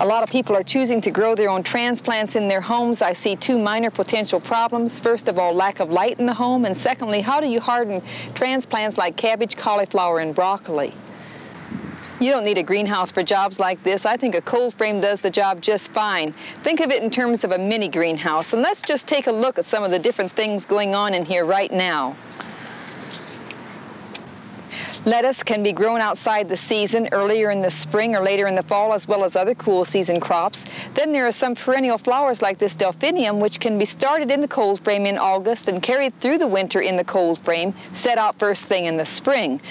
A lot of people are choosing to grow their own transplants in their homes. I see two minor potential problems. First of all, lack of light in the home, and secondly, how do you harden transplants like cabbage, cauliflower, and broccoli? You don't need a greenhouse for jobs like this. I think a cold frame does the job just fine. Think of it in terms of a mini greenhouse, and let's just take a look at some of the different things going on in here right now. Lettuce can be grown outside the season earlier in the spring or later in the fall as well as other cool season crops. Then there are some perennial flowers like this delphinium which can be started in the cold frame in August and carried through the winter in the cold frame, set out first thing in the spring.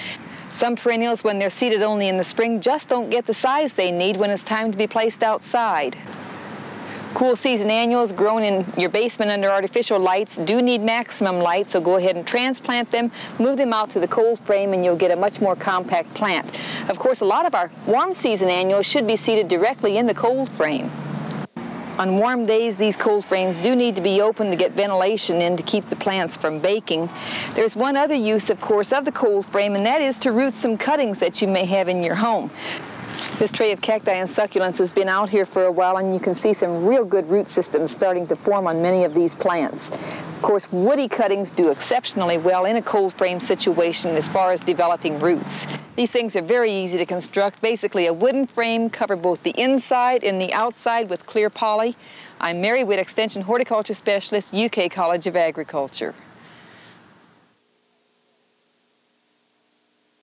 Some perennials, when they're seeded only in the spring, just don't get the size they need when it's time to be placed outside. Cool season annuals grown in your basement under artificial lights do need maximum light, so go ahead and transplant them, move them out to the cold frame, and you'll get a much more compact plant. Of course, a lot of our warm season annuals should be seeded directly in the cold frame. On warm days, these cold frames do need to be open to get ventilation in to keep the plants from baking. There's one other use, of course, of the cold frame, and that is to root some cuttings that you may have in your home. This tray of cacti and succulents has been out here for a while and you can see some real good root systems starting to form on many of these plants. Of course, woody cuttings do exceptionally well in a cold frame situation as far as developing roots. These things are very easy to construct. Basically a wooden frame cover both the inside and the outside with clear poly. I'm Mary Witt, Extension Horticulture Specialist, UK College of Agriculture.